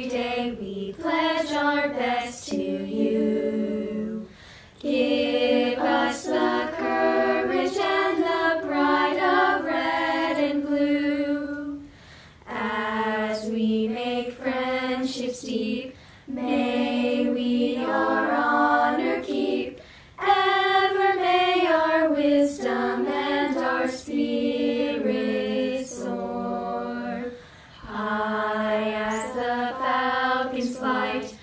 every day we pledge our best to you. Give us the courage and the pride of red and blue as we make friendships deep. May we our honor keep, ever may our wisdom and our speed. is light.